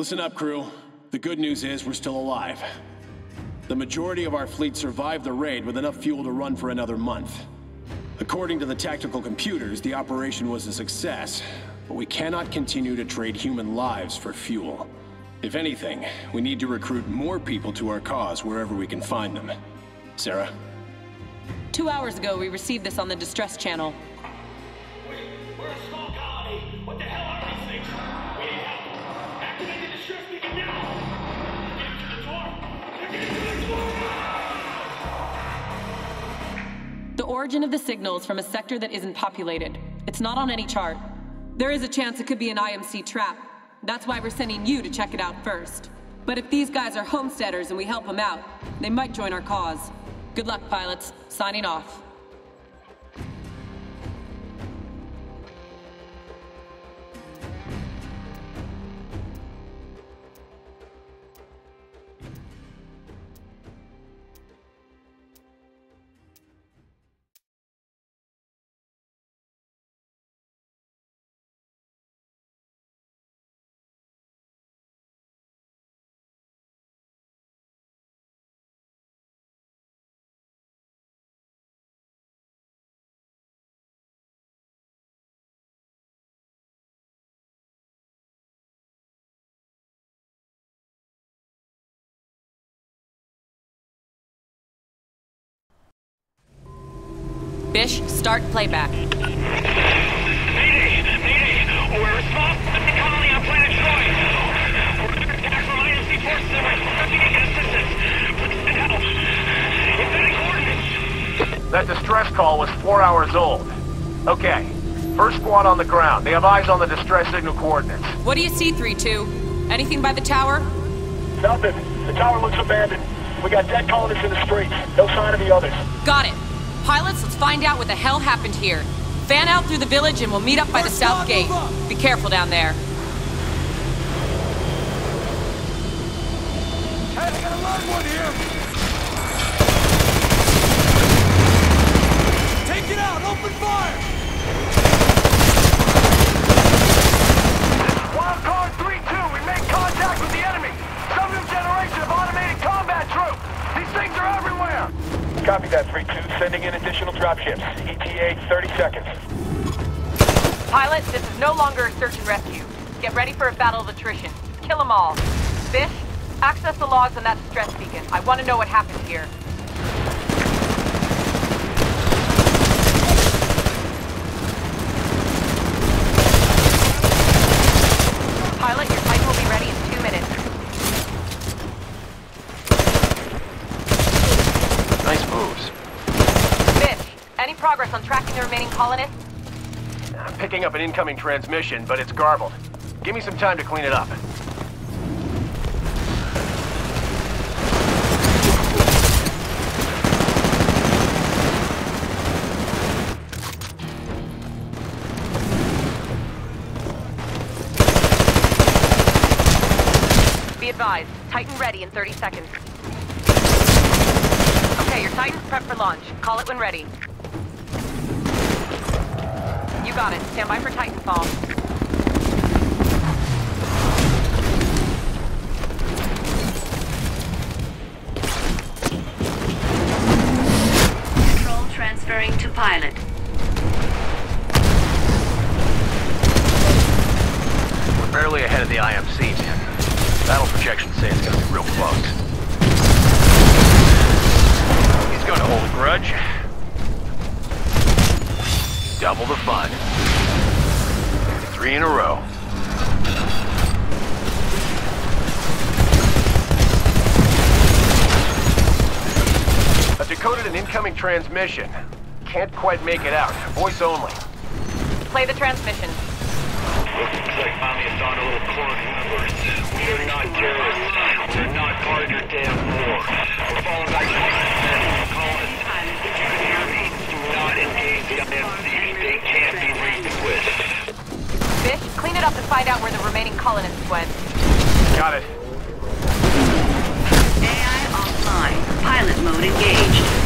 Listen up, crew. The good news is we're still alive. The majority of our fleet survived the raid with enough fuel to run for another month. According to the tactical computers, the operation was a success, but we cannot continue to trade human lives for fuel. If anything, we need to recruit more people to our cause wherever we can find them. Sarah? Two hours ago, we received this on the distress channel. Origin of the signals from a sector that isn't populated. It's not on any chart. There is a chance it could be an IMC trap. That's why we're sending you to check it out first. But if these guys are homesteaders and we help them out, they might join our cause. Good luck, pilots. Signing off. Bish, start playback. Mayday! Mayday! We're responsible for the colony on planet Troy. We're under attack from IMC forces and we're expecting to get assistance. Please send help. It's sending coordinates. That distress call was four hours old. Okay. First squad on the ground. They have eyes on the distress signal coordinates. What do you see, 3-2? Anything by the tower? Nothing. The tower looks abandoned. We got dead colonists in the streets. No sign of the others. Got it. Pilots, let's find out what the hell happened here. Fan out through the village and we'll meet up by the south gate. Be careful down there. Hey, I got a live one here! Take it out! Open fire! Wildcard 3-2, we made contact with the enemy. Some new generation of automated combat troops. These things are everywhere. Copy that, 3-2. Sending in additional dropships. ETA 30 seconds. Pilot, this is no longer a search and rescue. Get ready for a battle of attrition. Kill them all. Bish, access the logs on that distress beacon. I want to know what happened here. Pilot, your Titan will be ready in two minutes. Nice moves. Bish, any progress on tracking the remaining colonists? I'm picking up an incoming transmission, but it's garbled. Give me some time to clean it up. Be advised, Titan ready in 30 seconds. Okay, your Titan's prepped for launch. Call it when ready. You got it. Stand by for Titanfall. Can't quite make it out. Voice only. Play the transmission. Looks like Mommy has gone a little core universe. We are not terrorists. We're not part of your damn war. We're falling back to the colonists. If you hear me, do not engage the IMC. They can't be reasoned with. Bish, clean it up and find out where the remaining colonists went. Got it. AI offline. Pilot mode engaged.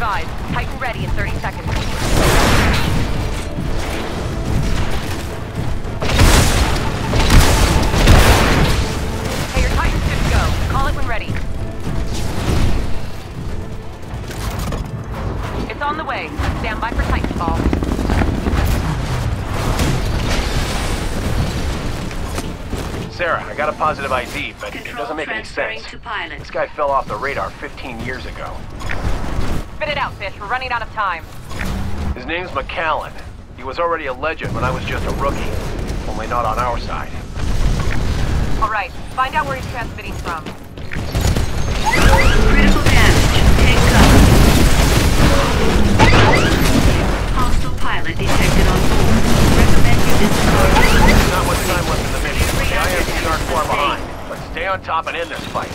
Advised, Titan ready in 30 seconds. Hey, your Titan's good to go. Call it when ready. It's on the way. Stand by for Titanfall. Sarah, I got a positive ID, but it doesn't make any sense. to pilot. This guy fell off the radar 15 years ago. Spit it out, Bish. We're running out of time. His name's MacAllan. He was already a legend when I was just a rookie. Only not on our side. All right, find out where he's transmitting from. Critical damage. Take cover. Hostile pilot detected on board. Recommend you disregard. There's not much time left in the mission. The IMCs aren't far behind. Let's stay on top and end this fight.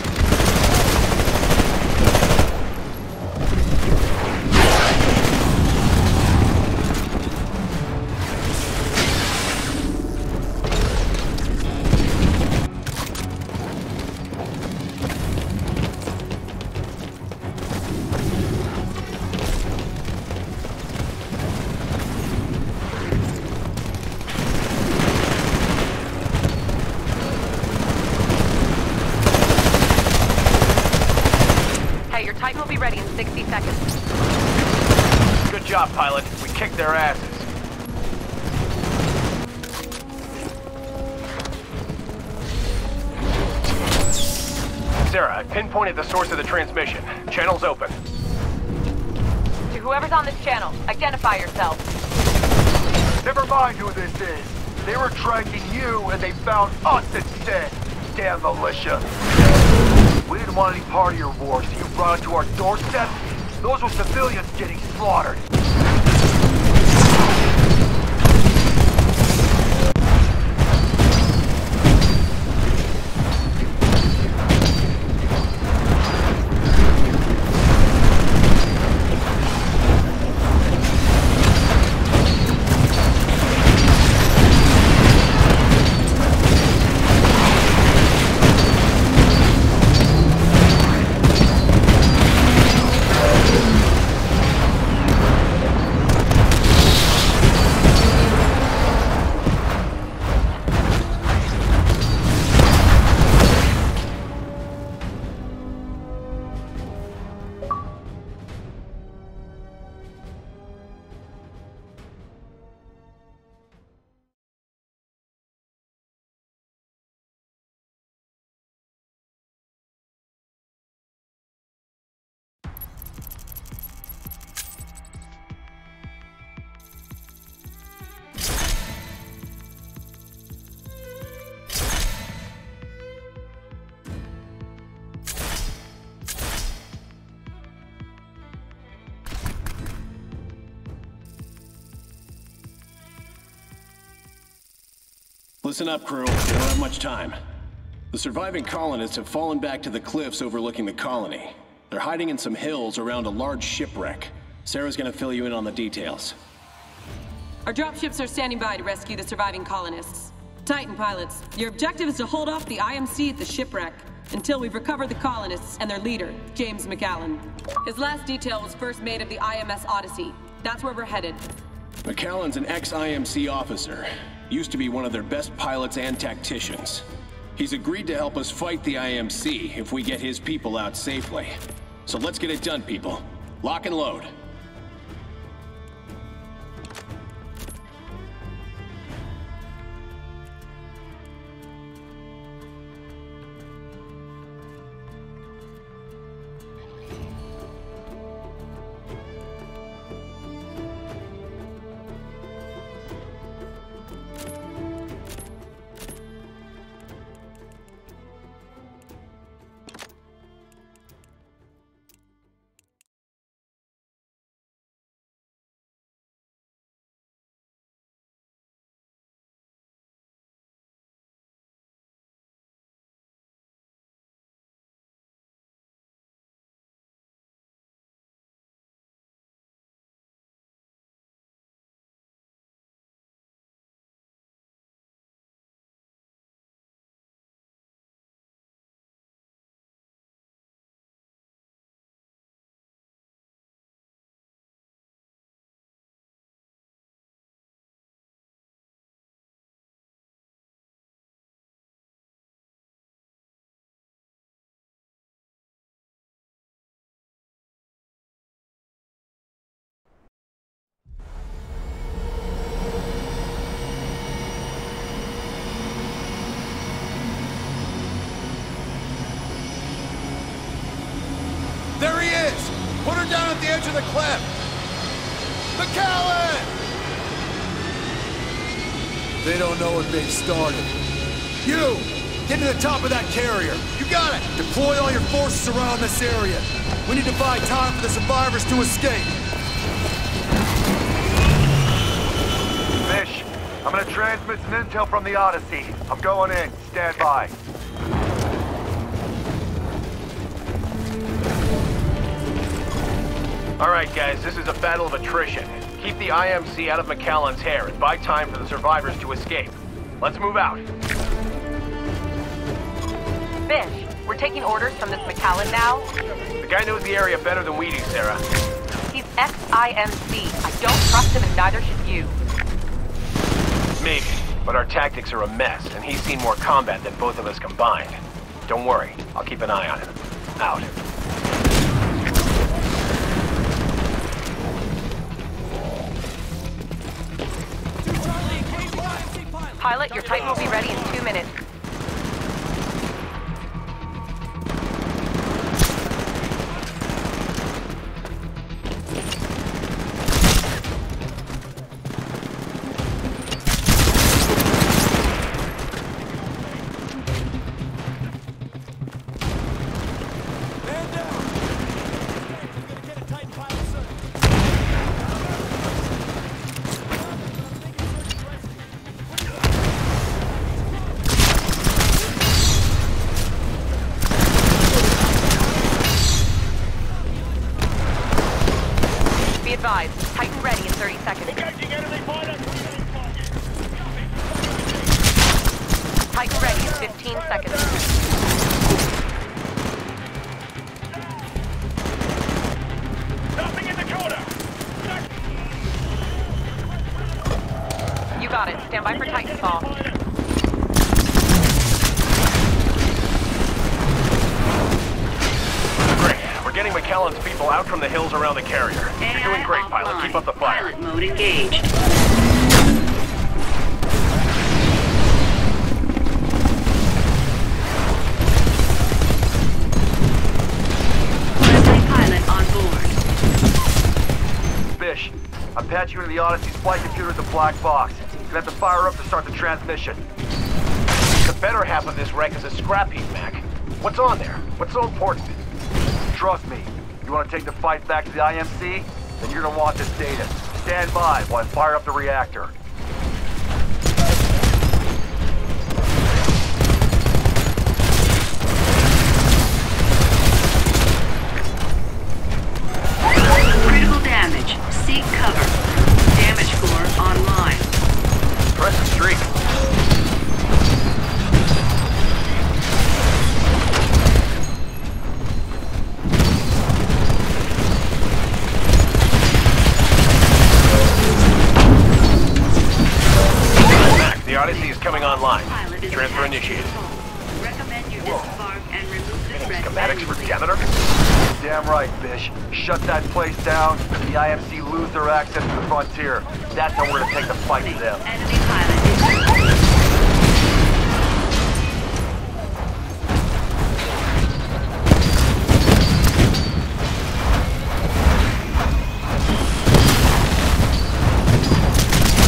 Transmission. Channel's open. To whoever's on this channel, identify yourself. Never mind who this is. They were tracking you and they found us instead. Damn militia. We didn't want any part of your war, so you brought it to our doorstep? Those were civilians getting slaughtered. Listen up, crew. We don't have much time. The surviving colonists have fallen back to the cliffs overlooking the colony. They're hiding in some hills around a large shipwreck. Sarah's gonna fill you in on the details. Our dropships are standing by to rescue the surviving colonists. Titan pilots, your objective is to hold off the IMC at the shipwreck until we've recovered the colonists and their leader, James MacAllan. His last detail was first made of the IMS Odyssey. That's where we're headed. MacAllan's an ex-IMC officer. Used to be one of their best pilots and tacticians. He's agreed to help us fight the IMC if we get his people out safely. So let's get it done, people. Lock and load. Edge of the cliff! MacAllan! They don't know what they've started. You! Get to the top of that carrier! You got it! Deploy all your forces around this area. We need to buy time for the survivors to escape. Bish, I'm gonna transmit some intel from the Odyssey. I'm going in. Stand by. All right, guys, this is a battle of attrition. Keep the IMC out of MacAllan's hair and buy time for the survivors to escape. Let's move out. Bish, we're taking orders from this MacAllan now. The guy knows the area better than we do, Sarah. He's ex-IMC. I don't trust him and neither should you. Maybe, but our tactics are a mess, and he's seen more combat than both of us combined. Don't worry, I'll keep an eye on him. Out. Pilot, your Titan will be ready in two minutes. Black box. You have to fire up to start the transmission. The better half of this wreck is a scrap heap, Mac. What's on there? What's so important? Trust me, you want to take the fight back to the IMC? Then you're gonna want this data. Stand by while I fire up the reactor. Critical damage. Seek cover impressive streak. Back, the Odyssey is coming online. Transfer initiated. Schematics for Demeter? Damn right, Bish. Shut that place down, the IMC lose their access to the frontier. That's how we're gonna take the fight to them. Enemy pilot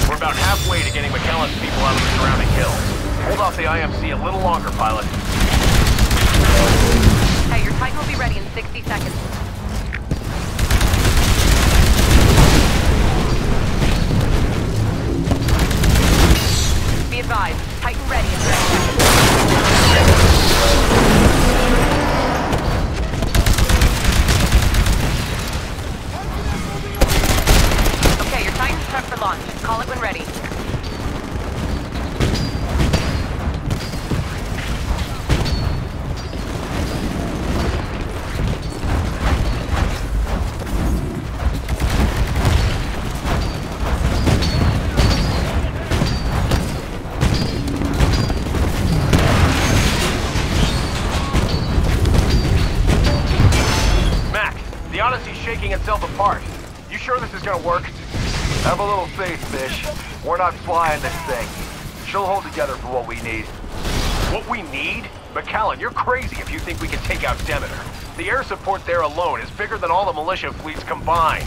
We're about halfway to getting MacAllan's people out of the surrounding hills. Hold off the IMC a little longer, pilot. Support there alone is bigger than all the militia fleets combined.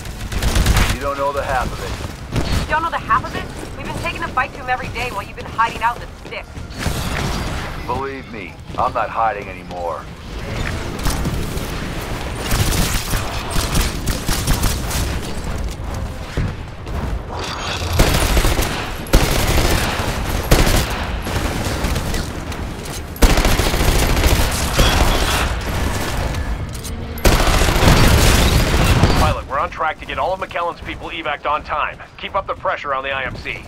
You don't know the half of it. You don't know the half of it? We've been taking a fight to him every day while you've been hiding out in the sticks. Believe me, I'm not hiding anymore. Pilot, we're on track to get all of MacAllan's people evac on time. Keep up the pressure on the IMC.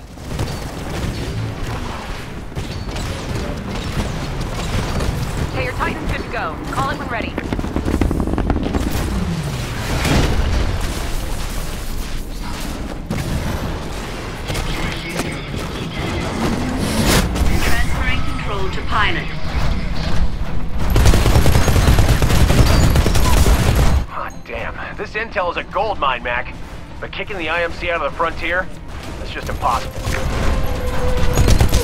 Okay, your Titan's good to go. Call it when ready. Intel is a gold mine, Mac. But kicking the IMC out of the frontier? That's just impossible.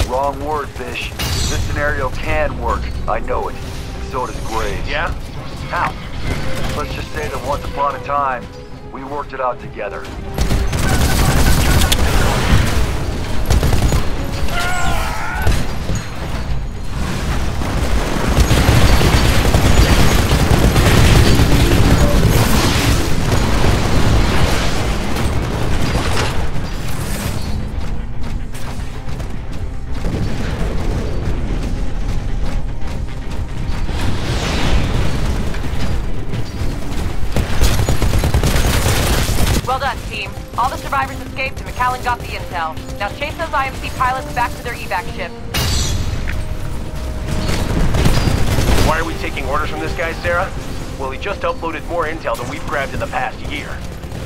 Wrong word, Bish. This scenario can work. I know it. And so does Graves. Yeah? How? Let's just say that once upon a time, we worked it out together. MacAllan got the intel. Now chase those IMC pilots back to their evac ship. Why are we taking orders from this guy, Sarah? Well, he just uploaded more intel than we've grabbed in the past year.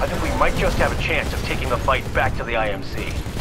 I think we might just have a chance of taking the fight back to the IMC.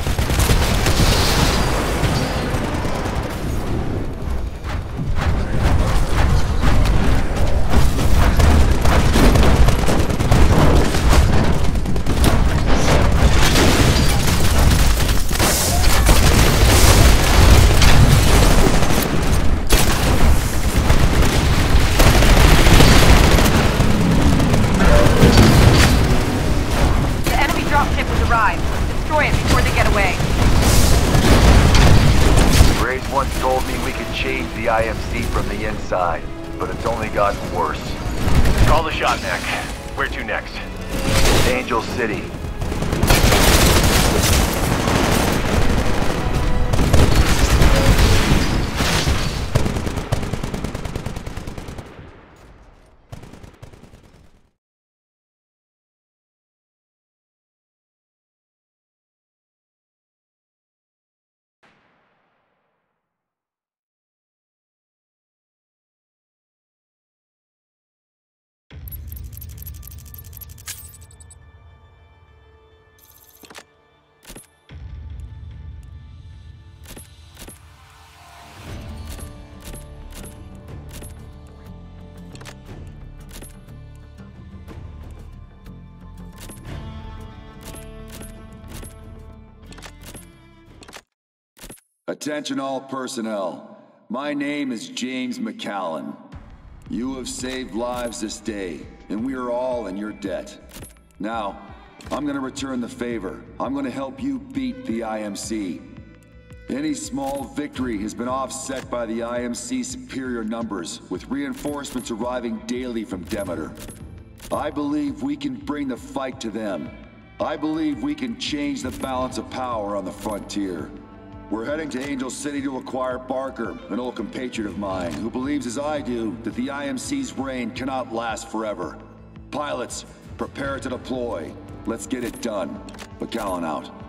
Attention all personnel. My name is James MacAllan. You have saved lives this day, and we are all in your debt. Now, I'm gonna return the favor. I'm gonna help you beat the IMC. Any small victory has been offset by the IMC's superior numbers, with reinforcements arriving daily from Demeter. I believe we can bring the fight to them. I believe we can change the balance of power on the frontier. We're heading to Angel City to acquire Barker, an old compatriot of mine, who believes as I do that the IMC's reign cannot last forever. Pilots, prepare to deploy. Let's get it done. MacAllan out.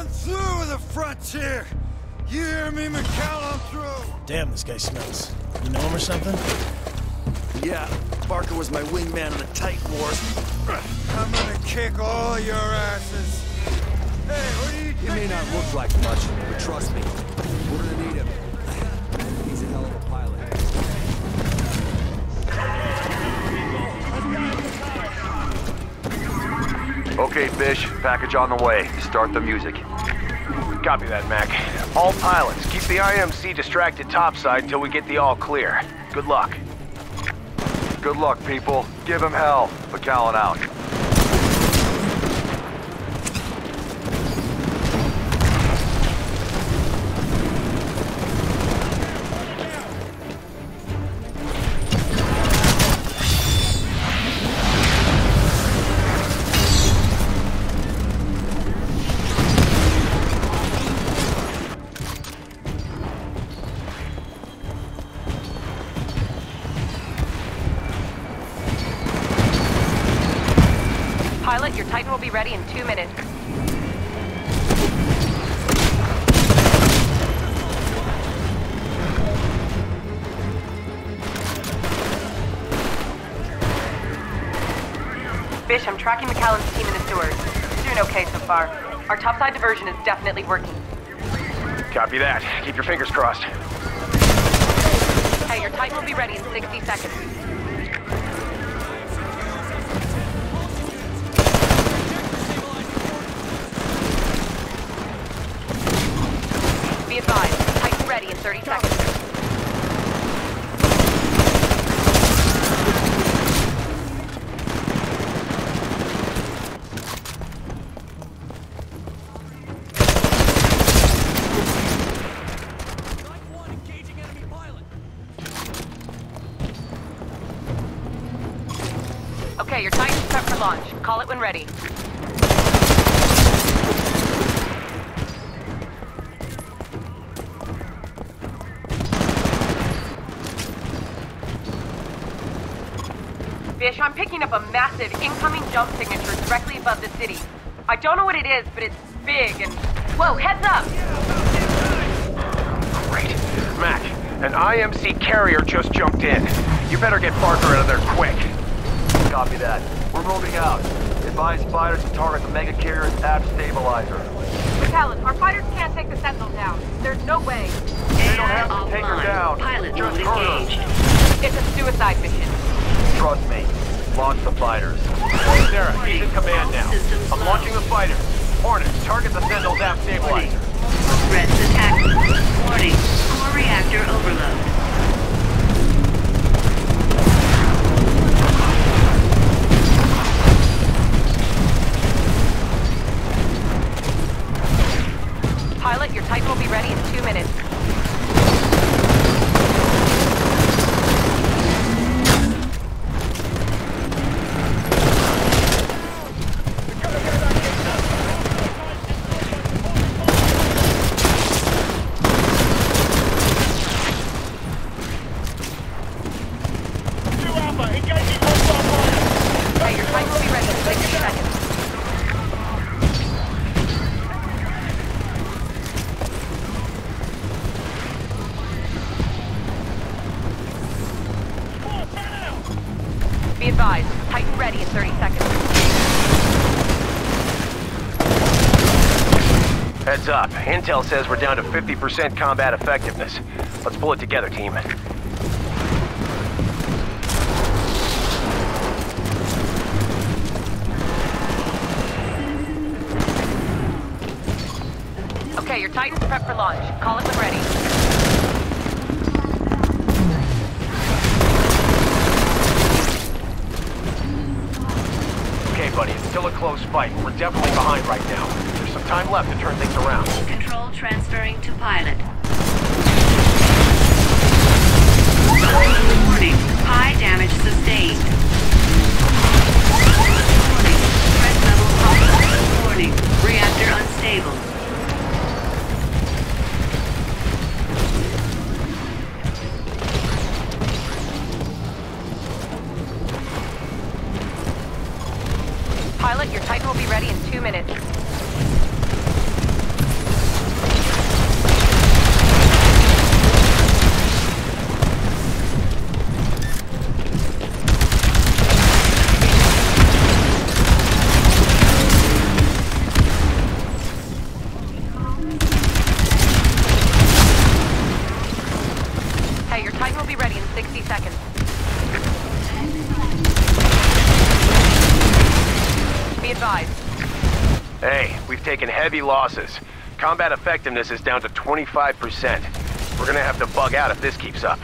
I'm through with the frontier! You hear me, MacAllan? I'm through! Damn, this guy smells. You know him or something? Yeah, Barker was my wingman in the Titan Wars. I'm gonna kick all your asses! Hey, what are you He may not look like much, but trust me, we're gonna need him. He's a hell of a pilot. Okay, Bish. Package on the way. Start the music. Copy that, Mac. All pilots, keep the IMC distracted topside until we get the all clear. Good luck. Good luck, people. Give him hell. MacAllan out. Sewers. Doing okay so far. Our topside diversion is definitely working. Copy that. Keep your fingers crossed. Hey, your Titan will be ready in 60 seconds. Be advised, Titan ready in 30 seconds. Ready. Bish, I'm picking up a massive incoming jump signature directly above the city. I don't know what it is, but it's big and... Whoa, heads up! Great. Mac, an IMC carrier just jumped in. You better get Barker out of there quick. Copy that. We're moving out. Advise fighters to target the mega carrier's app stabilizer. MacAllan, our fighters can't take the Sentinel down. There's no way. They don't have to take her down. Pilot Just mode hurt her. engaged. It's a suicide mission. Trust me. Launch the fighters. Sarah, he's in command now. I'm launching the fighter. Hornets, target the Sentinel's app stabilizer. Threats detected. Warning. Core reactor overload. Intel says we're down to 50% combat effectiveness. Let's pull it together, team. Okay, your Titan's prep for launch. Call it when ready. Okay, buddy, it's still a close fight. We're definitely behind right now. There's some time left to turn things around. Control transferring to pilot. Warning. High damage sustained. Warning. Threat level high. Warning. Reactor unstable. Losses. Combat effectiveness is down to 25%. We're gonna have to bug out if this keeps up.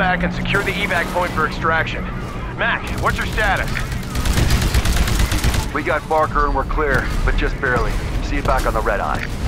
Back and secure the evac point for extraction. Mac, what's your status? We got Barker and we're clear, but just barely. See you back on the red eye.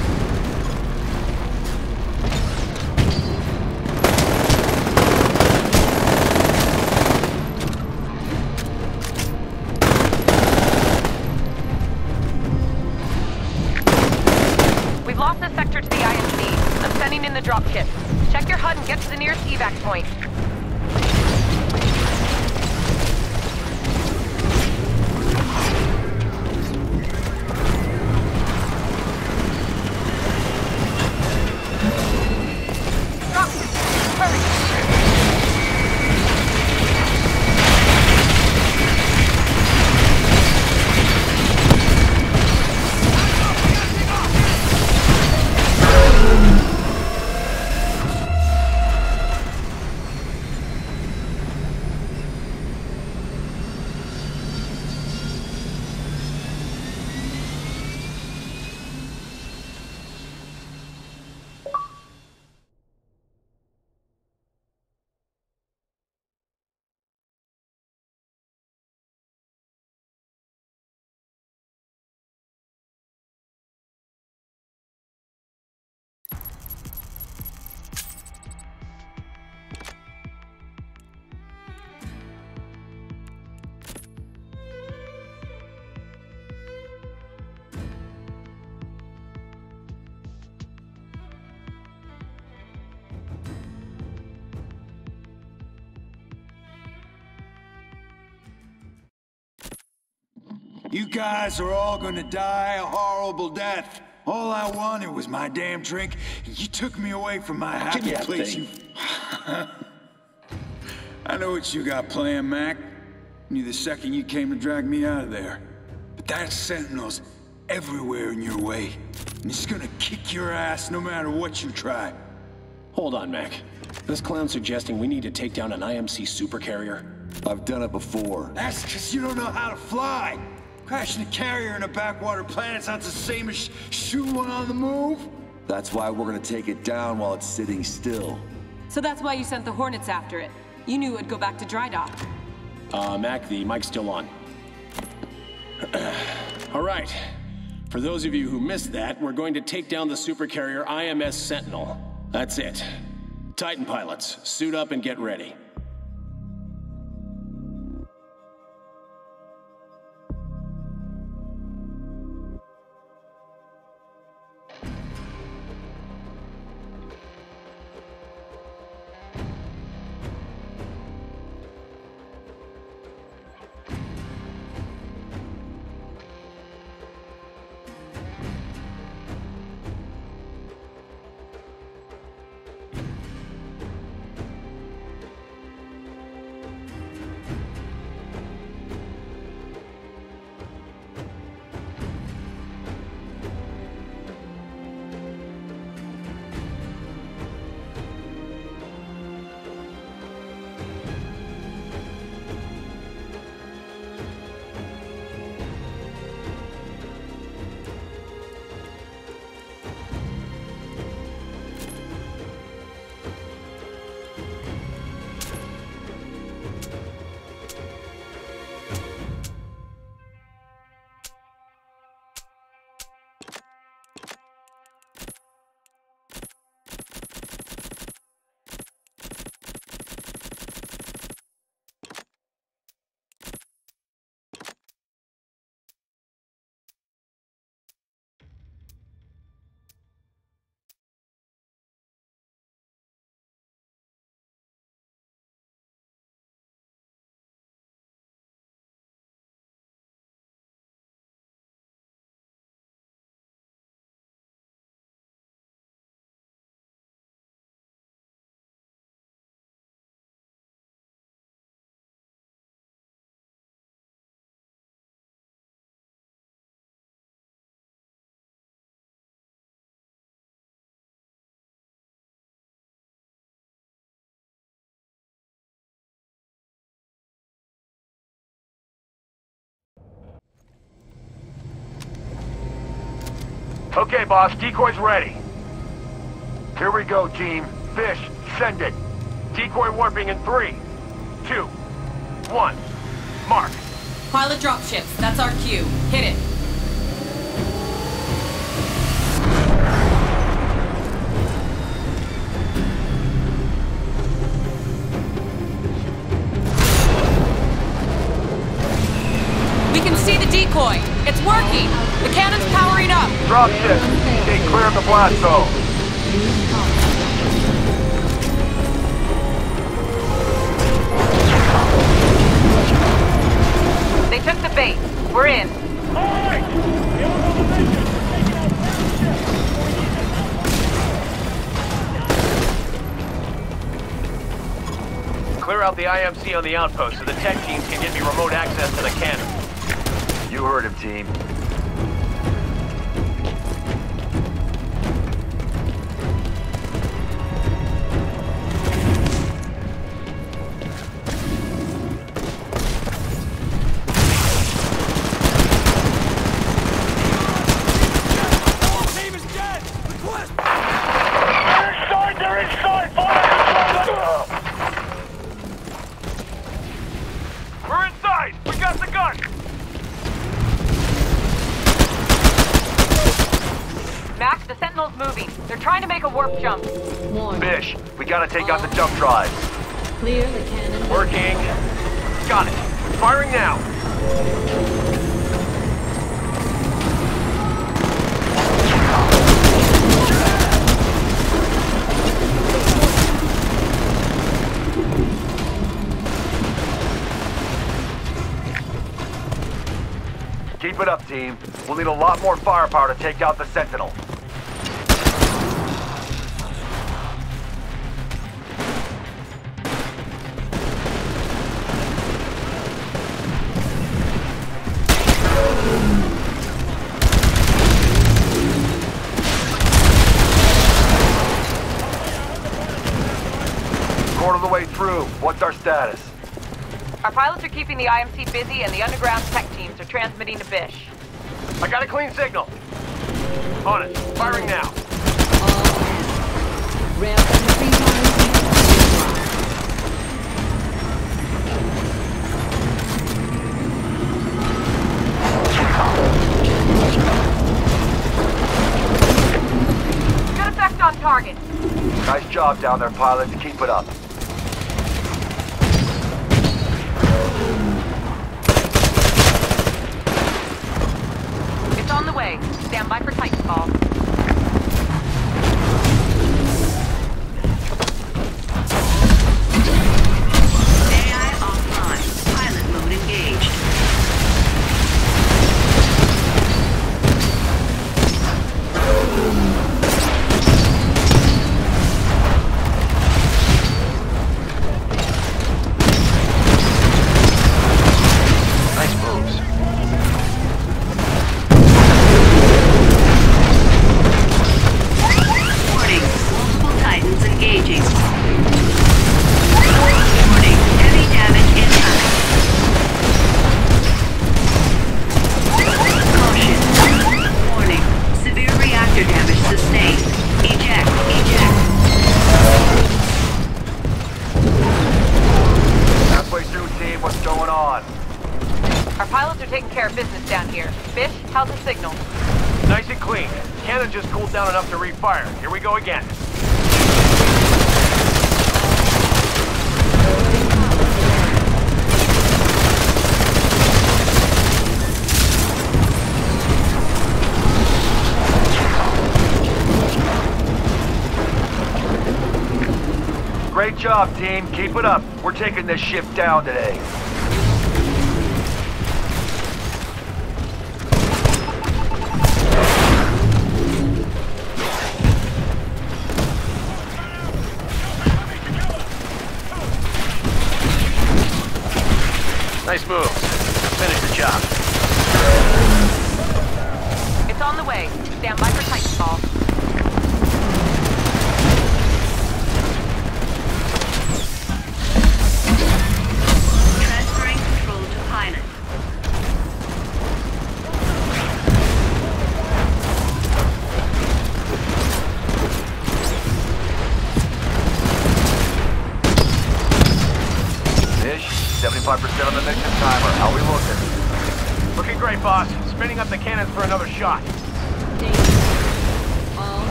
Guys are all gonna die a horrible death. All I wanted was my damn drink, and you took me away from my happy you place. think? You... I know what you got planned, Mac. Knew the second you came to drag me out of there. But that Sentinel's everywhere in your way. And he's gonna kick your ass no matter what you try. Hold on, Mac. This clown's suggesting we need to take down an IMC supercarrier. I've done it before. That's because you don't know how to fly. Crashing a carrier in a backwater planet's not the same as sh shooting one on the move. That's why we're gonna take it down while it's sitting still. So that's why you sent the Hornets after it. You knew it'd go back to dry dock. Uh, Mac, the mic's still on. All right. For those of you who missed that, we're going to take down the supercarrier IMS Sentinel. That's it. Titan pilots, suit up and get ready. Okay, boss, decoy's ready. Here we go, team. Fish, send it. Decoy warping in three, two, one. Mark. Pilot dropships. That's our cue. Hit it. We can see the decoy. It's working. The cannon's powering up. Dropship. Stay clear of the blast zone. They took the bait. We're in. Clear out the IMC on the outpost so the tech teams can get me remote access to the cannon. You heard him, team. We'll need a lot more firepower to take out the Sentinel. Quarter of the way through. What's our status? Our pilots are keeping the IMC busy, and the underground tech teams are transmitting to Bish. I got a clean signal. On it. Firing now. Good effect on target. Nice job down there, pilots. Keep it up. Job, team. Keep it up. We're taking this ship down today.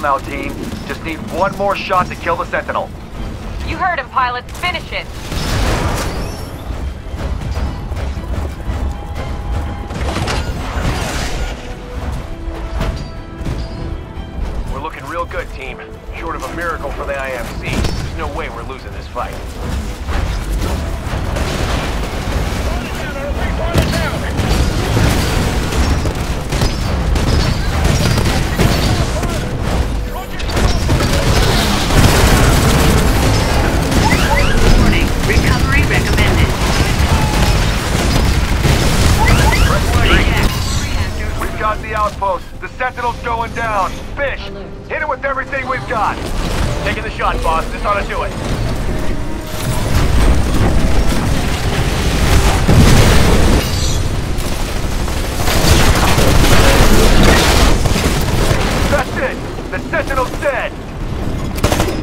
Now, team. Just need one more shot to kill the Sentinel. You heard him, pilots. Finish it. Short of a miracle for the IMC, there's no way we're losing this fight. Warning. Recovery recommended. We've got the outpost. The Sentinel's going down. Fish, it with everything we've got. Taking the shot, boss. This ought to do it. That's it. The Sentinel's dead.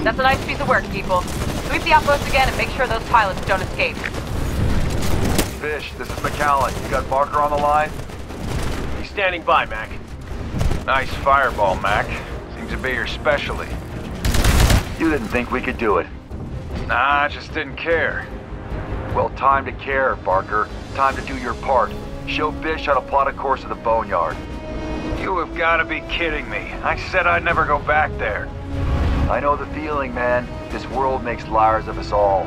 That's a nice piece of work, people. Sweep the outpost again and make sure those pilots don't escape. Fish, this is MacAllan. You got Barker on the line? He's standing by, Mac. Nice fireball, Mac. Seems to be your specialty. You didn't think we could do it. Nah, I just didn't care. Well, time to care, Barker. Time to do your part. Show Bish how to plot a course to the boneyard. You have got to be kidding me. I said I'd never go back there. I know the feeling, man. This world makes liars of us all.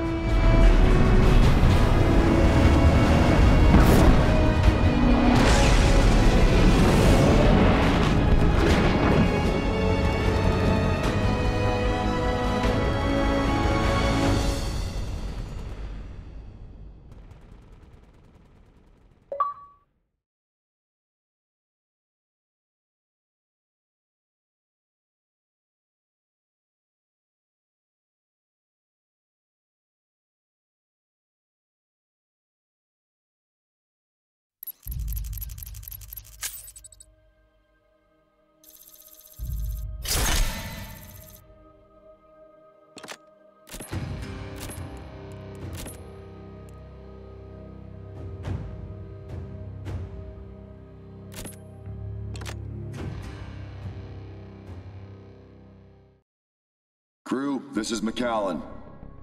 Crew, this is MacAllan.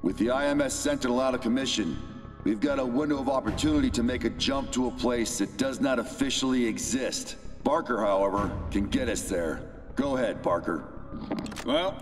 With the IMS Sentinel out of commission, we've got a window of opportunity to make a jump to a place that does not officially exist. Barker, however, can get us there. Go ahead, Barker. Well,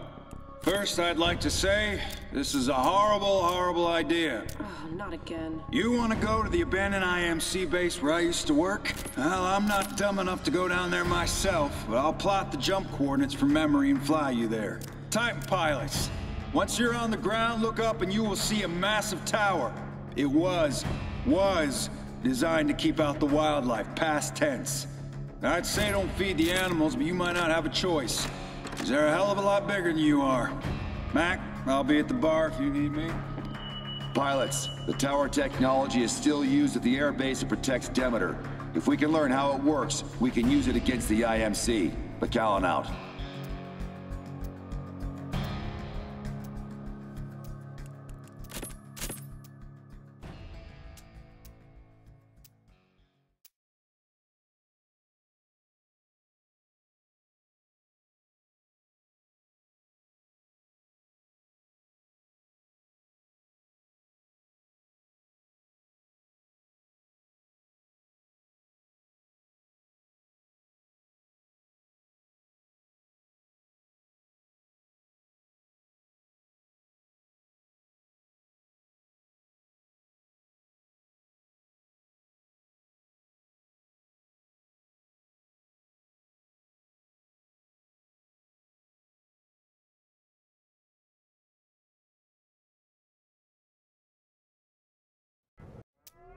first I'd like to say, this is a horrible, horrible idea. Oh, not again. You want to go to the abandoned IMC base where I used to work? Well, I'm not dumb enough to go down there myself, but I'll plot the jump coordinates from memory and fly you there. Titan pilots, once you're on the ground, look up and you will see a massive tower. It was, was designed to keep out the wildlife, past tense. I'd say don't feed the animals, but you might not have a choice. 'cause they're a hell of a lot bigger than you are. Mac, I'll be at the bar if you need me. Pilots, the tower technology is still used at the airbase that protects Demeter. If we can learn how it works, we can use it against the IMC. MacAllan out.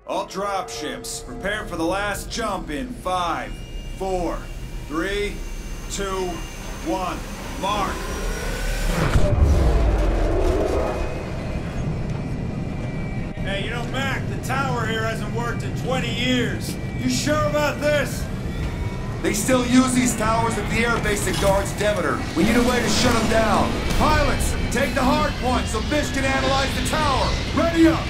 All dropships, prepare for the last jump in five, four, three, two, one. Mark! Hey, you know, Mac, the tower here hasn't worked in 20 years. You sure about this? They still use these towers at the airbase that guards Demeter. We need a way to shut them down. Pilots, take the hard point so Bish can analyze the tower. Ready up!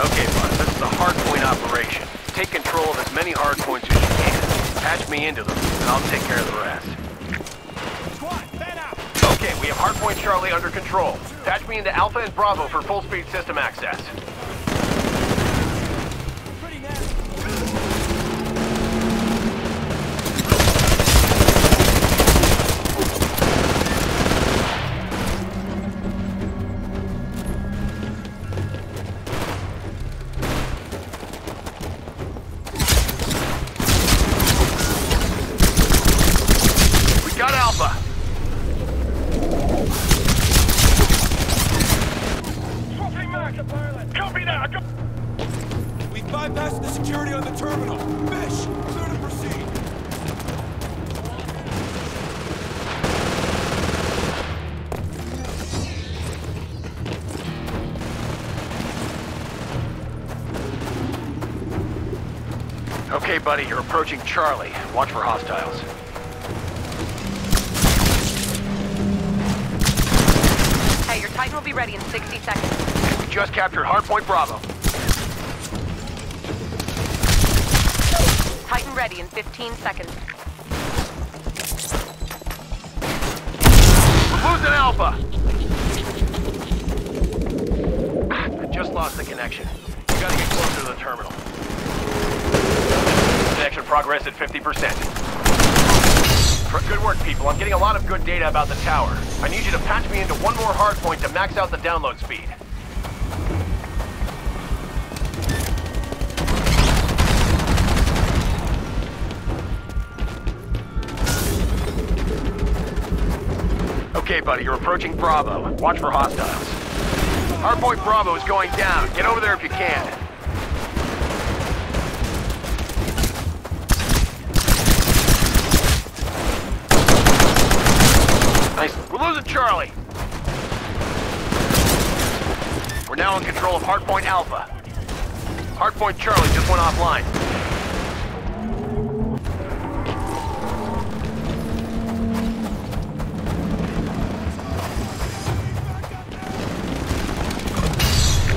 Okay, boss, this is a hardpoint operation. Take control of as many hardpoints as you can. Patch me into them, and I'll take care of the rest. Okay, we have hardpoint Charlie under control. Patch me into Alpha and Bravo for full speed system access. Buddy, you're approaching Charlie. Watch for hostiles. Hey, your Titan will be ready in 60 seconds. We just captured Hardpoint Bravo. Titan ready in 15 seconds. 50%. Good work, people. I'm getting a lot of good data about the tower. I need you to patch me into one more hardpoint to max out the download speed. Okay, buddy, you're approaching Bravo. Watch for hostiles. Hardpoint Bravo is going down. Get over there if you can. Nice. We're losing Charlie. We're now in control of Hardpoint Alpha. Hardpoint Charlie just went offline.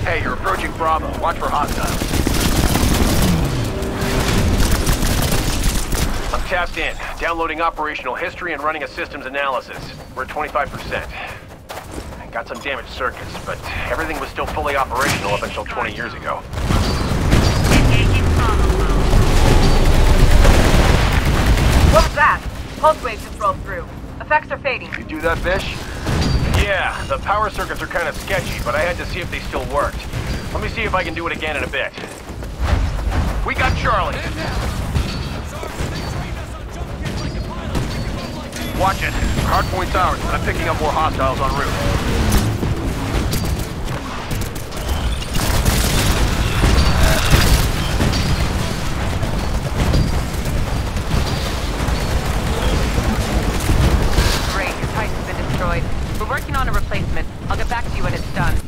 Hey, you're approaching Bravo. Watch for hostiles. I'm tapped in, downloading operational history and running a systems analysis. We're at 25%. Got some damaged circuits, but everything was still fully operational up until 20 years ago. What was that? Pulse waves just rolled through. Effects are fading. You do that, Bish? Yeah, the power circuits are kind of sketchy, but I had to see if they still worked. Let me see if I can do it again in a bit. We got Charlie. Watch it. Hardpoint's ours, I'm picking up more hostiles en route. On a replacement. I'll get back to you when it's done.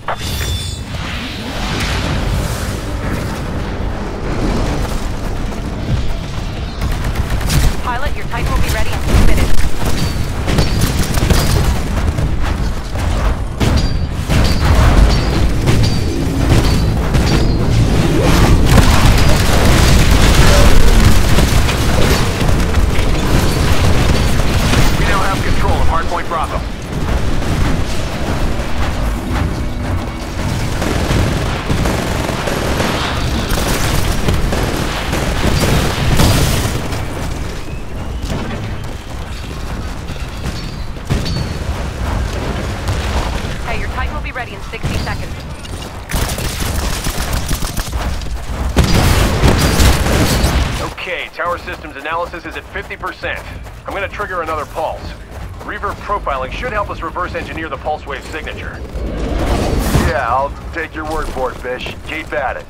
Profiling should help us reverse engineer the pulse wave signature. Yeah, I'll take your word for it, Fish. Keep at it.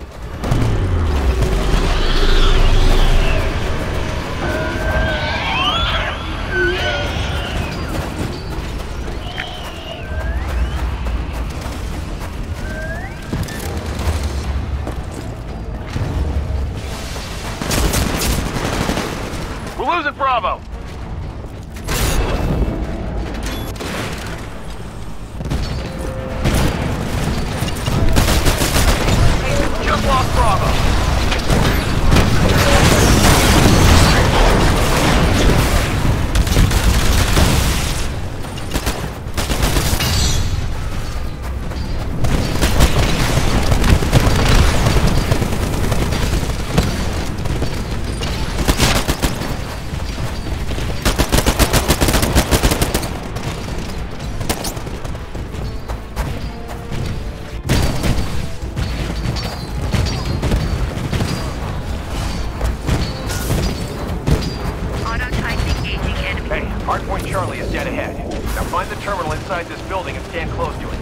Find the terminal inside this building and stand close to it.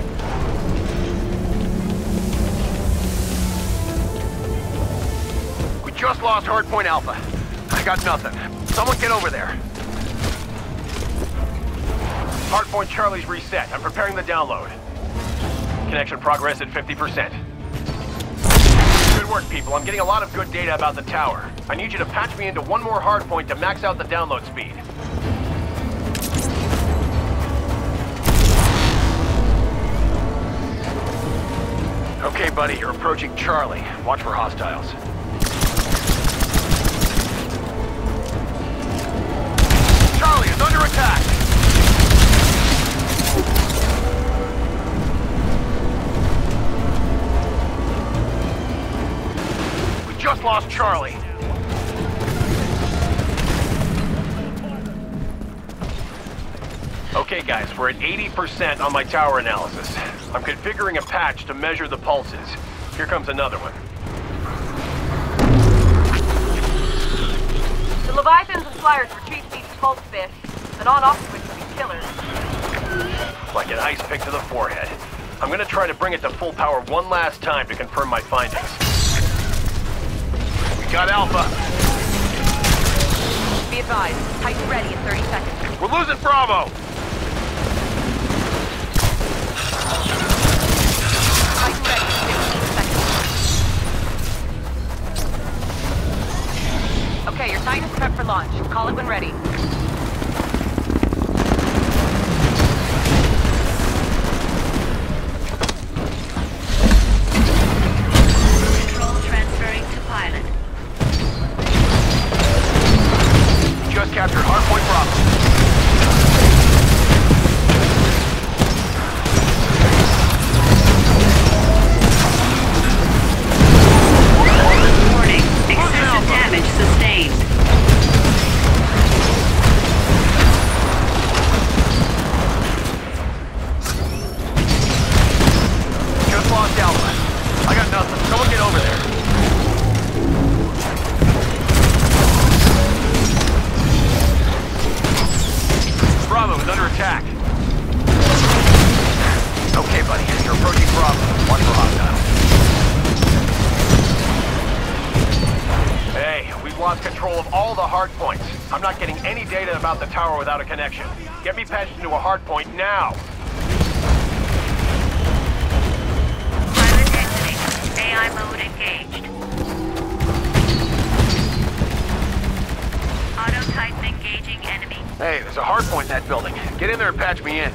We just lost Hardpoint Alpha. I got nothing. Someone get over there. Hardpoint Charlie's reset. I'm preparing the download. Connection progress at 50%. Good work, people. I'm getting a lot of good data about the tower. I need you to patch me into one more hardpoint to max out the download speed. Okay, buddy, you're approaching Charlie. Watch for hostiles. Charlie is under attack! We just lost Charlie. Okay, guys, we're at 80% on my tower analysis. I'm configuring a patch to measure the pulses. Here comes another one. The Leviathans and Flyers retrieve these pulse fish. An on-off switch would be killer. Like an ice pick to the forehead. I'm gonna try to bring it to full power one last time to confirm my findings. We got Alpha. Be advised, Titan ready in 30 seconds. We're losing Bravo! Call it when ready. Of all the hard points. I'm not getting any data about the tower without a connection. Get me patched into a hard point now. Pilot exiting. AI mode engaged. Auto-Titan engaging enemy. Hey, there's a hard point in that building. Get in there and patch me in.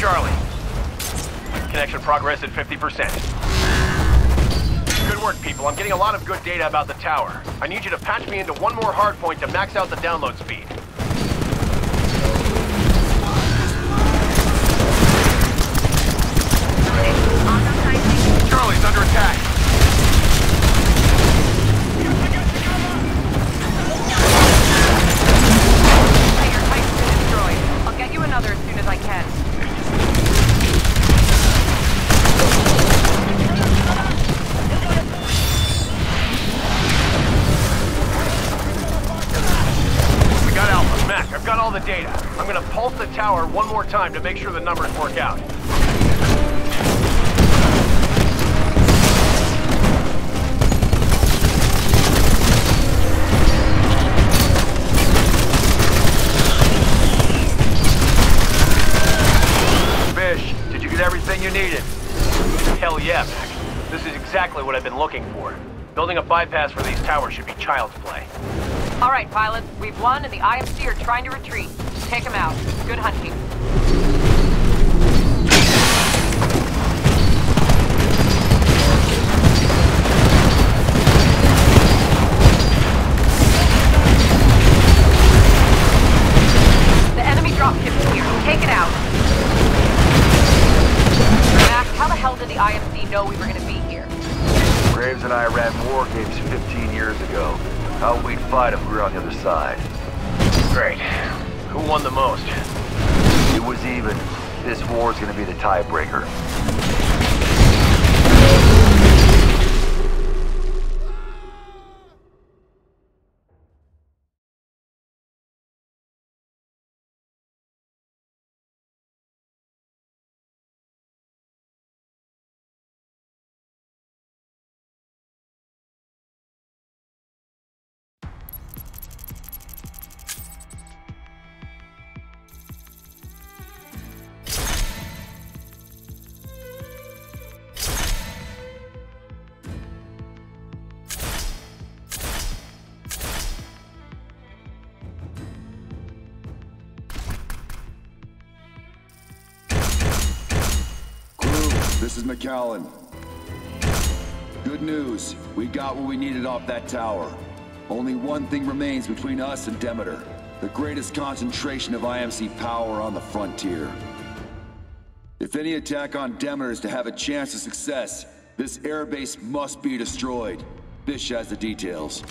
Charlie. Connection progress at 50%. Good work, people. I'm getting a lot of good data about the tower. I need you to patch me into one more hard point to max out the download speed. Charlie's under attack. Time to make sure the numbers work out. Fish, did you get everything you needed? Hell yeah, Mac. This is exactly what I've been looking for. Building a bypass for these towers should be child's play. All right, pilots. We've won, and the IMC are trying to retreat. Take them out. Good hunting. Tiebreaker. Is MacAllan. Good news. We got what we needed off that tower. Only one thing remains between us and Demeter. The greatest concentration of IMC power on the frontier. If any attack on Demeter is to have a chance of success, this airbase must be destroyed. Bish has the details.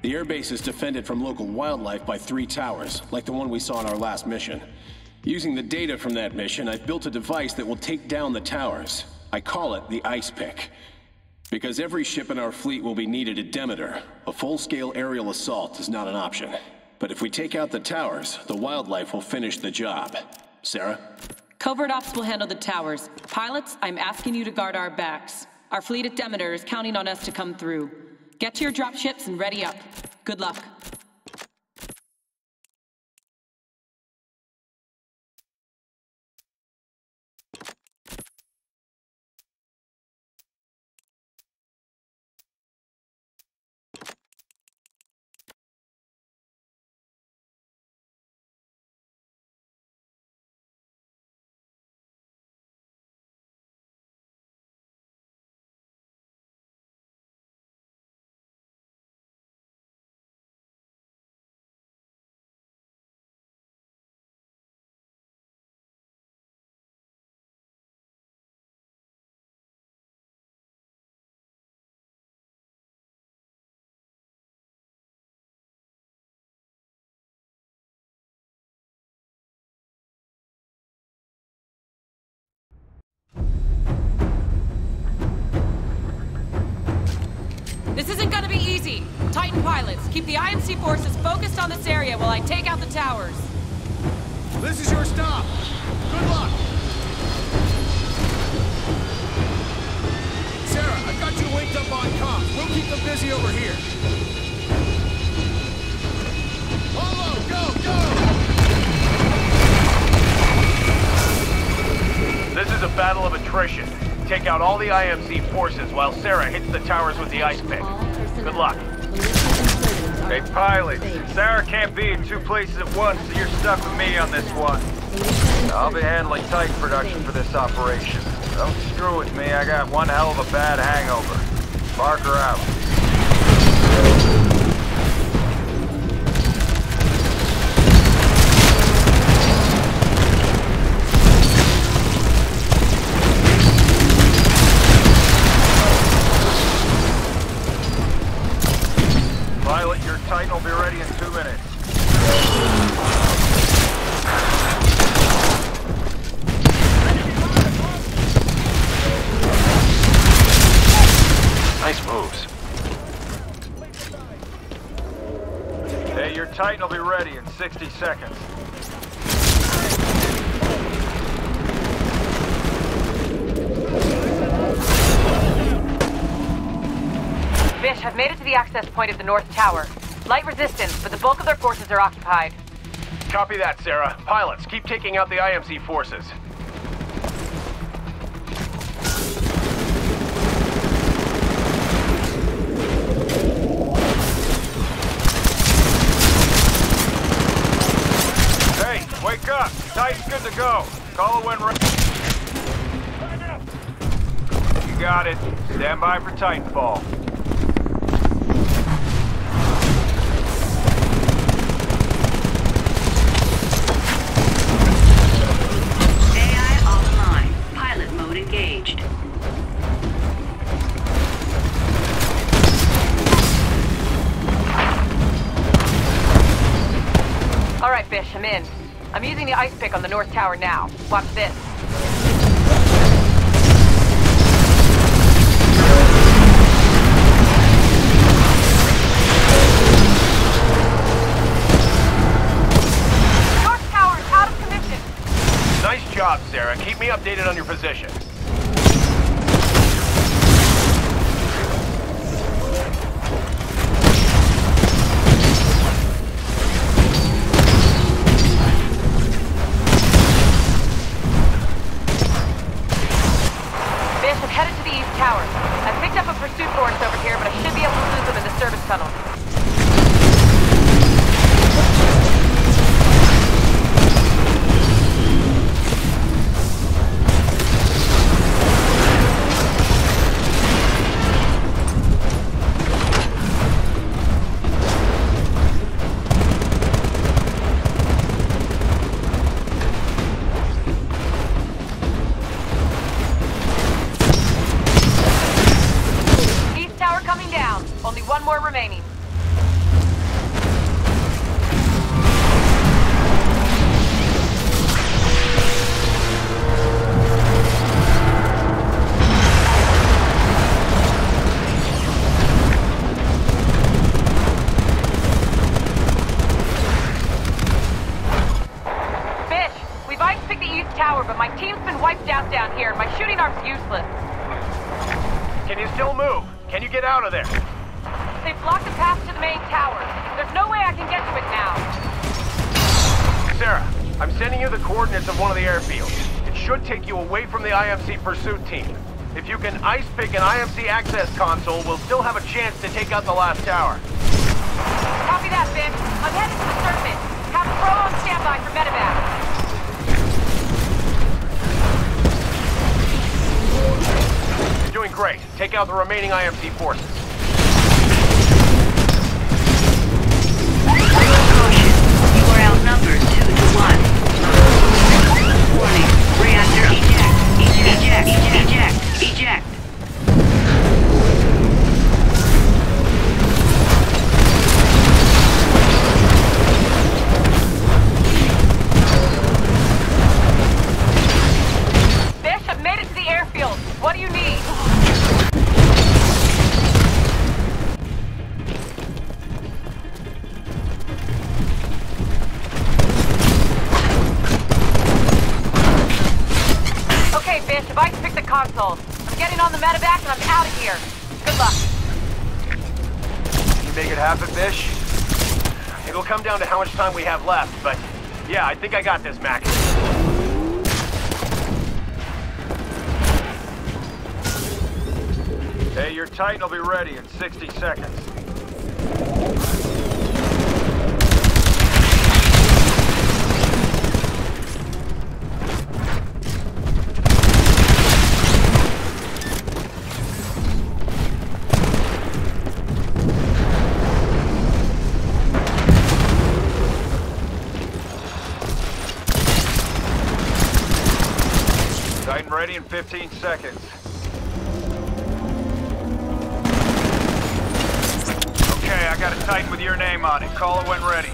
The airbase is defended from local wildlife by three towers, like the one we saw in our last mission. Using the data from that mission, I've built a device that will take down the towers. I call it the Ice Pick. Because every ship in our fleet will be needed at Demeter, a full-scale aerial assault is not an option. But if we take out the towers, the wildlife will finish the job. Sarah? Covert Ops will handle the towers. Pilots, I'm asking you to guard our backs. Our fleet at Demeter is counting on us to come through. Get to your dropships and ready up. Good luck. Isn't gonna be easy. Titan pilots, keep the IMC forces focused on this area while I take out the towers. This is your stop. Good luck. Sarah, I've got you linked up on comms. We'll keep them busy over here. Polo, go, go! This is a battle of attrition. Take out all the IMC forces while Sarah hits the towers with the ice pick. Good luck. Hey, pilot. Sarah can't be in two places at once, so you're stuck with me on this one. I'll be handling Titan production for this operation. Don't screw with me, I got one hell of a bad hangover. Barker out. 60 seconds. Bish have made it to the access point of the North Tower. Light resistance, but the bulk of their forces are occupied. Copy that, Sarah. Pilots, keep taking out the IMC forces. Got it. Stand by for Titanfall. AI offline. Pilot mode engaged. All right, Bish, I'm in. I'm using the ice pick on the North Tower now. Watch this. Sarah. Keep me updated on your position. Access console, we'll still have a chance to take out the last tower. Copy that, Finn. I'm headed to the surface. Have a pro on standby for medevac. You're doing great. Take out the remaining IMC forces. Time we have left, but yeah, I think I got this, Mac. Hey, your Titan will be ready in 60 seconds. Titan ready in 15 seconds. Okay, I got a Titan with your name on it. Call it when ready.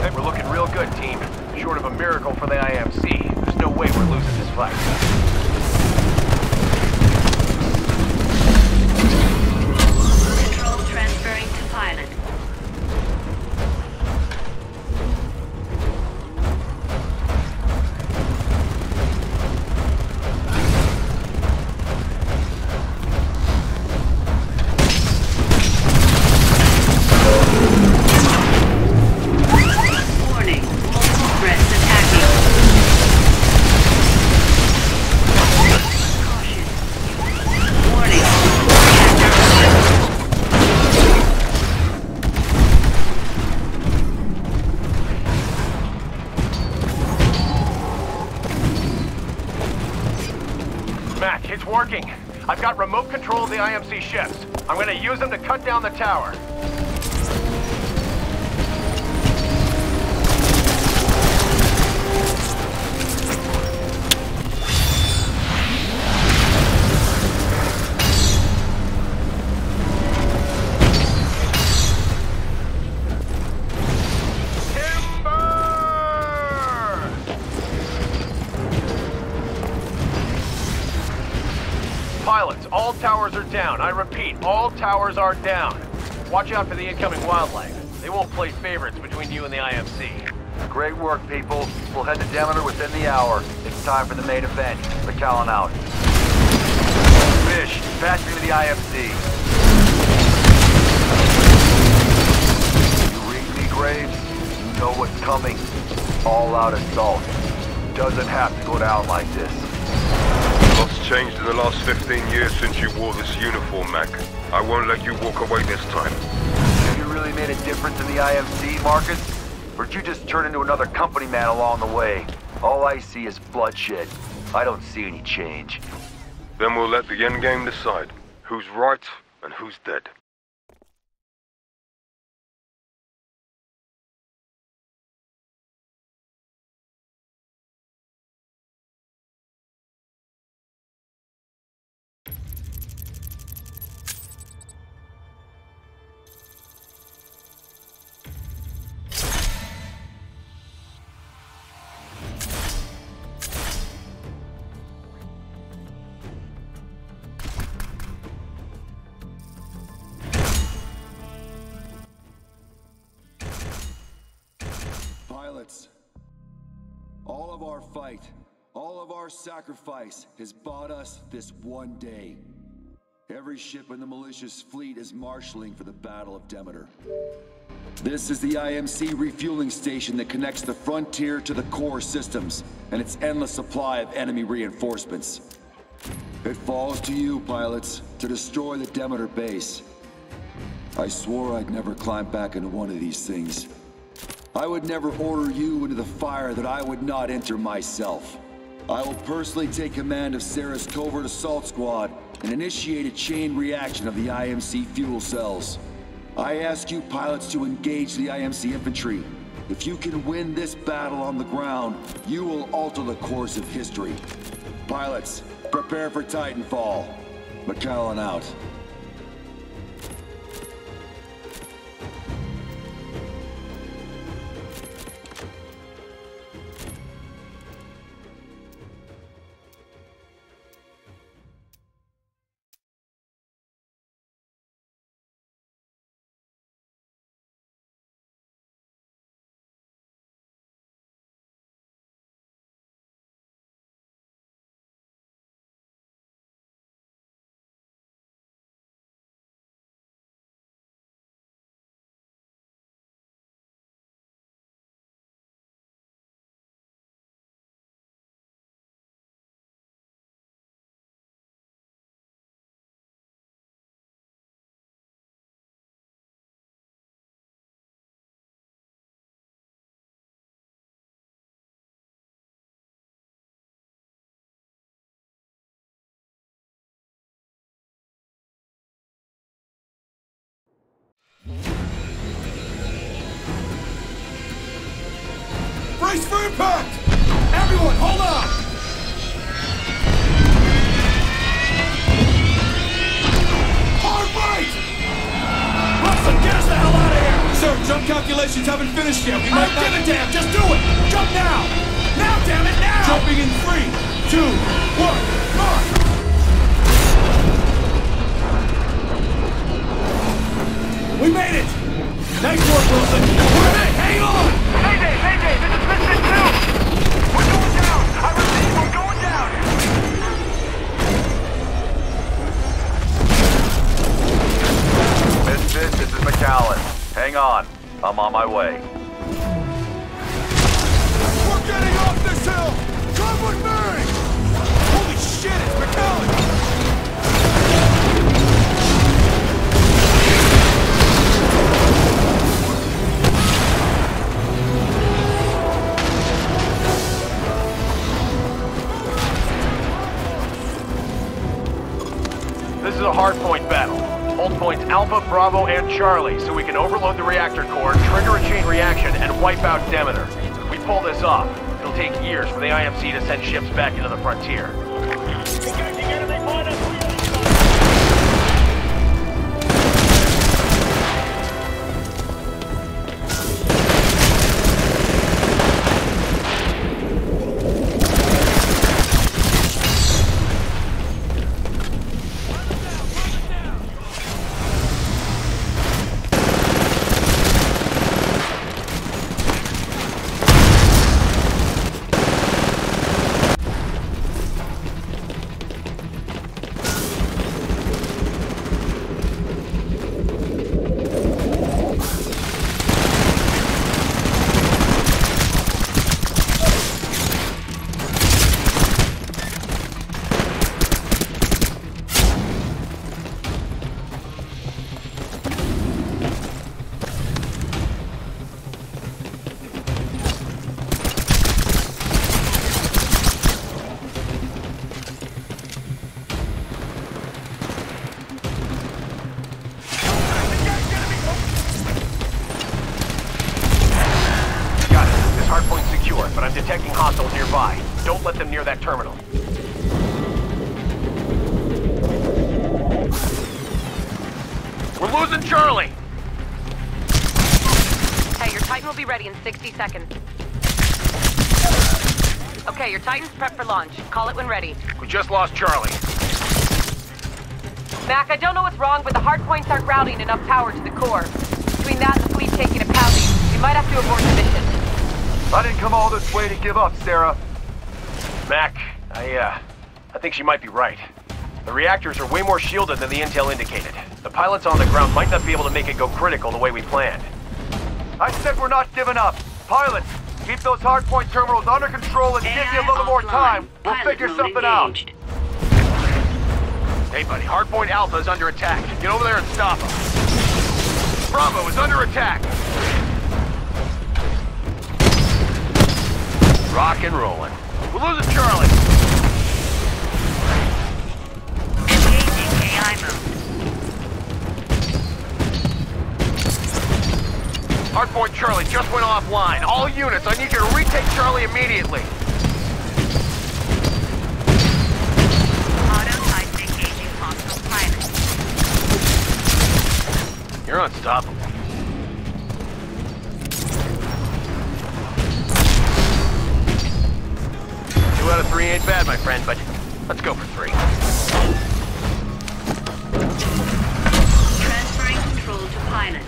Hey, we're looking real good, team. Short of a miracle for the IMC, there's no way we're losing this fight. I'm gonna use them to cut down the tower. Towers are down. Watch out for the incoming wildlife. They won't play favorites between you and the IMC. Great work, people. We'll head to Demeter within the hour. It's time for the main event. MacAllan out. Bish, pass me to the IMC. You read me, Graves? You know what's coming. All-out assault. Doesn't have to go down like this. Lots changed in the last 15 years since you wore this uniform, Mac. I won't let you walk away this time. Have you really made a difference in the IMC, Marcus? Or did you just turn into another company man along the way? All I see is bloodshed. I don't see any change. Then we'll let the endgame decide who's right and who's dead. All of our fight, all of our sacrifice has bought us this one day. Every ship in the malicious fleet is marshaling for the Battle of Demeter. This is the IMC refueling station that connects the frontier to the core systems and its endless supply of enemy reinforcements. It falls to you, pilots, to destroy the Demeter base. I swore I'd never climb back into one of these things. I would never order you into the fire that I would not enter myself. I will personally take command of Sarah's covert assault squad and initiate a chain reaction of the IMC fuel cells. I ask you pilots to engage the IMC infantry. If you can win this battle on the ground, you will alter the course of history. Pilots, prepare for Titanfall. MacAllan out. Impact! Everyone, hold on! Hard right! Russell, get us the hell out of here! Sir, jump calculations haven't finished yet. We might not... give a damn! Just do it! Jump now! Now, damn it, now! Jumping in three, two, one, Charlie so we can Mac, I, uh, I think she might be right. The reactors are way more shielded than the intel indicated. The pilots on the ground might not be able to make it go critical the way we planned. I said we're not giving up. Pilots, keep those hardpoint terminals under control and give me a little more time. We'll figure something out. Hey, buddy, hardpoint Alpha is under attack. Get over there and stop him. Bravo is under attack. Rock and rolling. We're losing Charlie. Hardpoint Charlie just went offline. All units, I need you to retake Charlie immediately. You're unstoppable. Ain't bad, my friend, but let's go for three. Transferring control to pilot.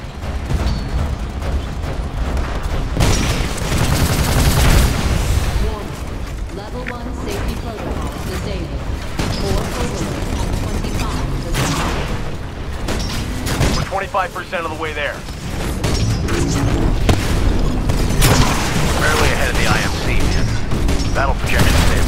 Warning. Level 1 safety protocols disabled. Core overload 25%. We're 25% of the way there. Barely ahead of the IMC, man. Battle projection says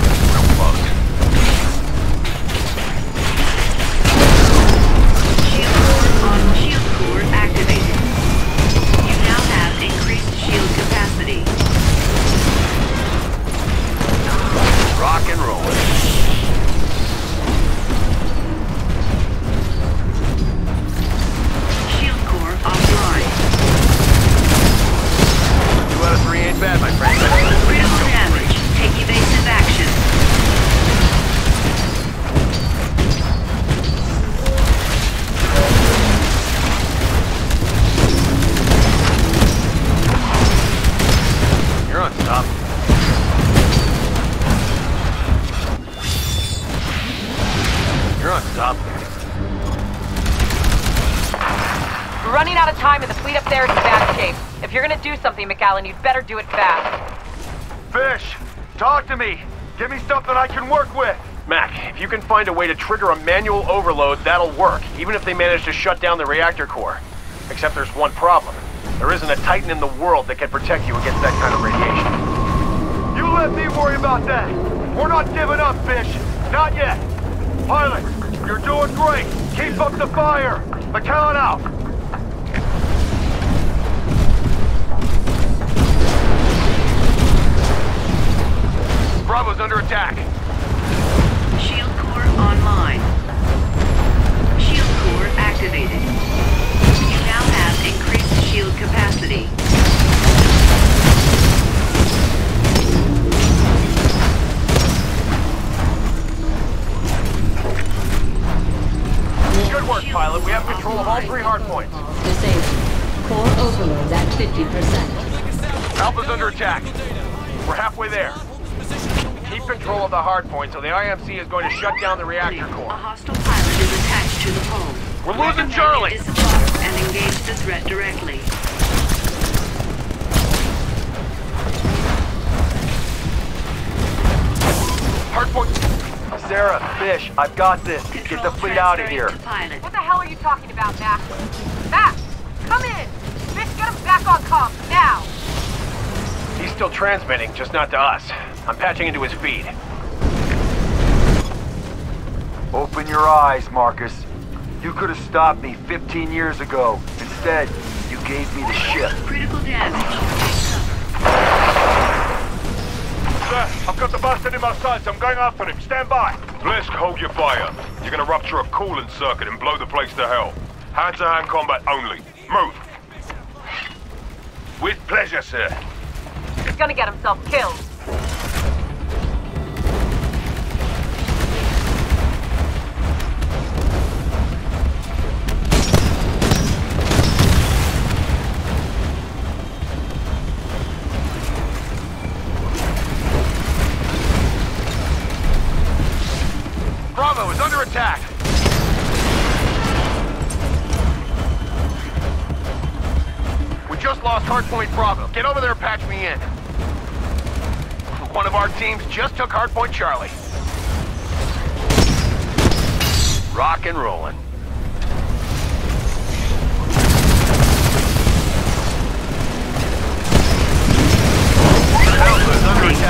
something, MacAllan, you'd better do it fast. Bish, talk to me. Give me something I can work with. Mac, if you can find a way to trigger a manual overload, that'll work, even if they manage to shut down the reactor core. Except there's one problem. There isn't a Titan in the world that can protect you against that kind of radiation. You let me worry about that. We're not giving up, Bish. Not yet. Pilot, you're doing great. Keep up the fire. MacAllan out. Bravo's under attack. Shield core online. Shield core activated. You now have increased shield capacity. Good work, pilot. We have control of all three hardpoints. Disabled. Core overload at 50%. Alpha's under attack. We're halfway there. Keep control of the hardpoint so the IMC is going to shut down the reactor core. A hostile pilot is attached to the hull. We're losing Recommend Charlie. you Disembark and engage the threat directly. Hardpoint. Sarah, Bish, I've got this. Get the fleet out of here. Pilot. What the hell are you talking about, Mac? Mac, come in! Bish, get him back on comm, now! He's still transmitting, just not to us. I'm patching into his feed. Open your eyes, Marcus. You could have stopped me 15 years ago. Instead, you gave me the ship. Critical damage. Sir, I've got the bastard in my sights. I'm going after him. Stand by. Blisk, hold your fire. You're gonna rupture a coolant circuit and blow the place to hell. Hand-to-hand combat only. Move. With pleasure, sir. He's gonna get himself killed. Bravo is under attack. We just lost Hardpoint Bravo. Get over there and patch me in. One of our teams just took Hardpoint Charlie. Rock and rolling.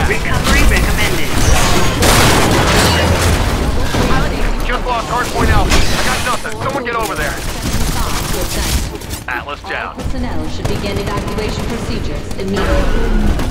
Recovery recommended. Just lost Hardpoint Alpha. I got nothing. Someone get over there. Atlas All personnel should begin evacuation procedures immediately.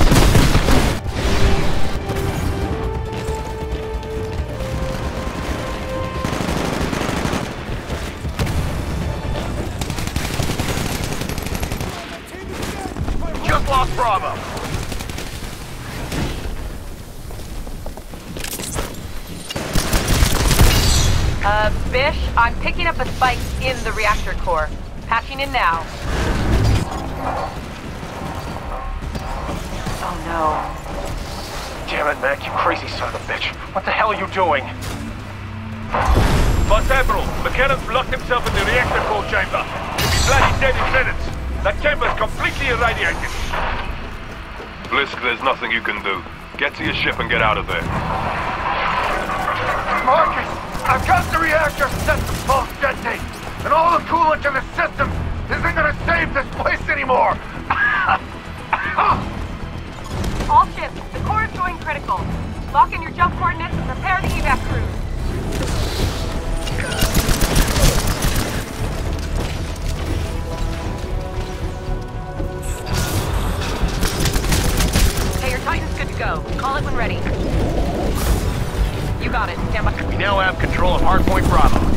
I'm picking up a spike in the reactor core. Patching in now. Oh no. Damn it, Mac, you crazy son of a bitch. What the hell are you doing? Boss Admiral, MacAllan's locked himself in the reactor core chamber. He'll be bloody dead in minutes. That chamber's completely irradiated. Blisk, there's nothing you can do. Get to your ship and get out of there. Marcus, I've got the reactor set to pulse detonate, and all the coolant in the system isn't gonna save this place anymore. All ships, the core is going critical. Lock in your jump coordinates and prepare the evac crews. Okay, your Titan's good to go. Call it when ready. You got it. Stand by. We now have control of Hardpoint Bravo.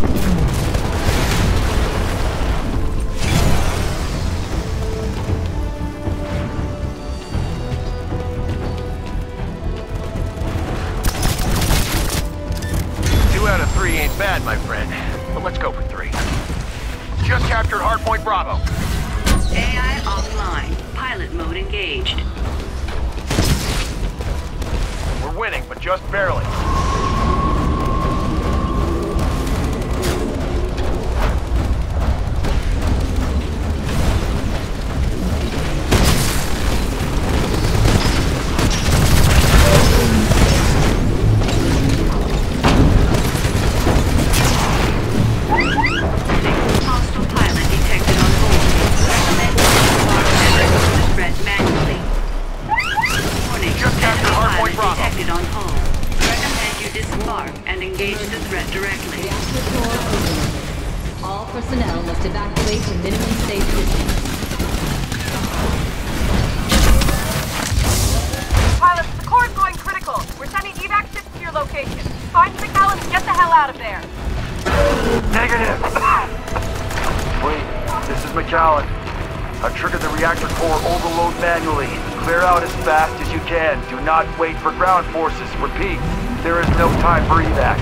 Reactor core overload manually. Clear out as fast as you can. Do not wait for ground forces. Repeat, there is no time for evac.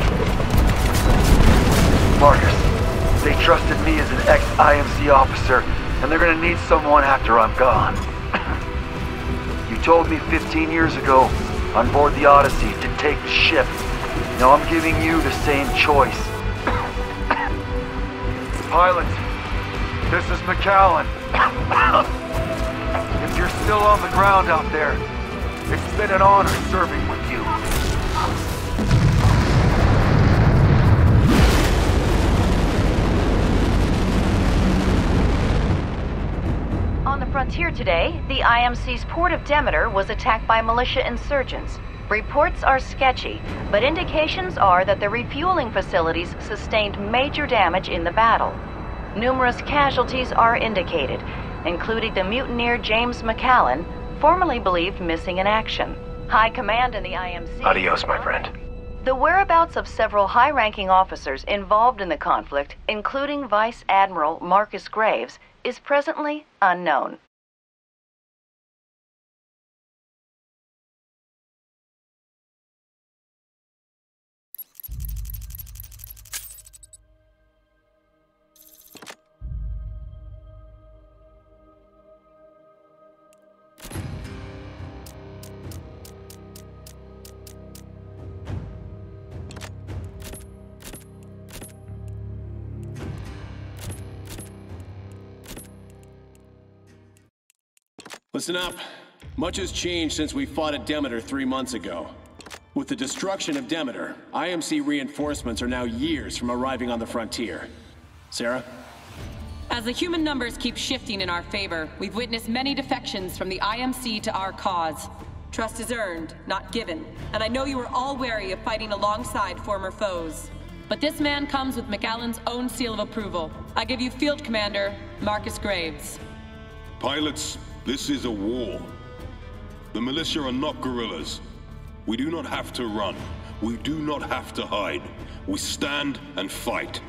Marcus, they trusted me as an ex-IMC officer, and they're gonna need someone after I'm gone. you told me 15 years ago, on board the Odyssey, to take the ship. Now I'm giving you the same choice. Pilot, this is MacAllan. still on the ground out there, it's been an honor serving with you. On the frontier today, the IMC's port of Demeter was attacked by militia insurgents. Reports are sketchy, but indications are that the refueling facilities sustained major damage in the battle. Numerous casualties are indicated, including the mutineer James MacAllan, formerly believed missing in action. High command in the IMC. Adios, my friend. The whereabouts of several high ranking officers involved in the conflict, including Vice Admiral Marcus Graves, is presently unknown. Listen up. Much has changed since we fought at Demeter three months ago. With the destruction of Demeter, IMC reinforcements are now years from arriving on the frontier. Sarah? As the human numbers keep shifting in our favor, we've witnessed many defections from the IMC to our cause. Trust is earned, not given, and I know you are all wary of fighting alongside former foes. But this man comes with MacAllan's own seal of approval. I give you Field Commander Marcus Graves. Pilots, this is a war. The militia are not guerrillas. We do not have to run. We do not have to hide. We stand and fight.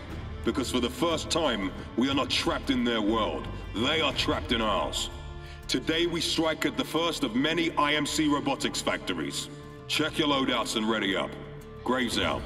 Because for the first time, we are not trapped in their world. They are trapped in ours. Today we strike at the first of many IMC robotics factories. Check your loadouts and ready up. Graves out.